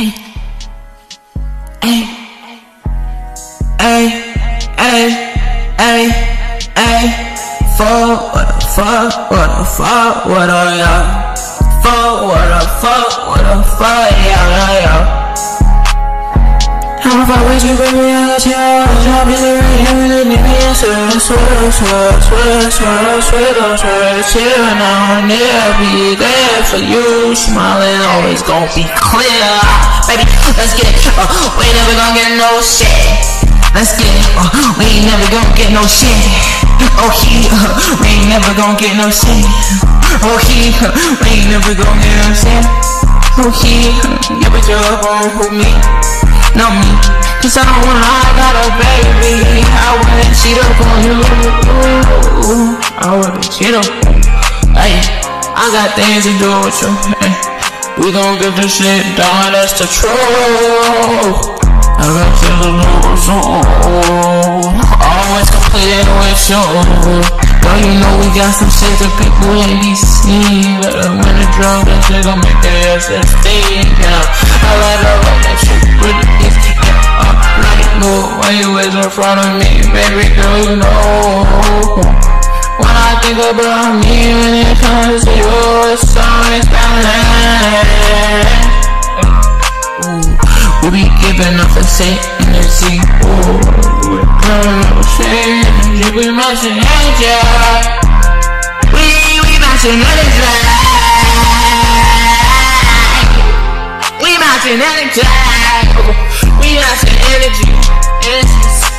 Hey, hey, hey, hey. Fuck what the fuck, what the fuck, what yeah. Fuck the fuck, yeah, yeah, yeah. I'm fuck with you, baby, I got you. Drop you the ring, swear, swear, swear, swear, swear, swear, swear, chill now, never be there for you. Smiling always gon' be clear. Baby, let's get it. Uh, we ain't never gon' get no shit. Let's get it. Uh, we ain't never gon' get no shit. Oh, he, uh, we ain't never gon' get no shit. Oh, he, uh, we ain't never gon' get no shit. Oh, he, uh, yeah, but you're on who me know me. Cause I don't wanna, I got a baby. I wanna cheat up on you. I wanna cheat up. Hey, I got things to do with you. Hey, we gon' get this shit done, that's the truth. I got things to lose Always completed with you. Girl, you know we got some shit that people ain't be seen. But when the drunk, that shit gon' make their ass steam. Yeah, I like love that you always in front of me, baby girl, you know. When I think about me, when it comes to you, it's always balance. We be giving off the same energy. Ooh, we the same energy. We matching energy. Matching energy. We matching energy. It's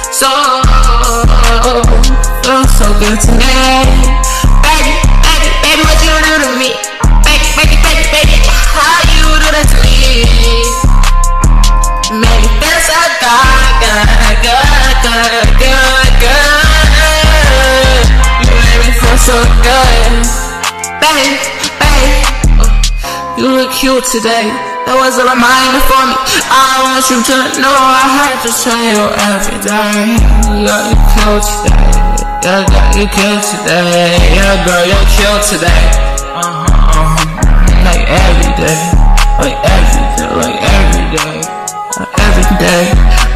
so so so good tonight. Baby, baby, baby, what you do to me? Baby, baby, baby, baby, how you do that to me? Make it feel so good, good, good, good, good. You make me feel so good, babe, babe. You look cute today. That was a reminder for me. I want you to know I had to tell you every day. Yeah, you killed today. Yeah, yeah, you killed today. Yeah, girl, you killed today. Uh huh. Uh -huh. Like every day. Like every day. Like every day. Like every day.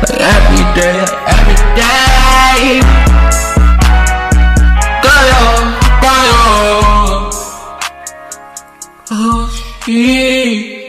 Like every day. Like every day. Girl, girl. Oh, yeah.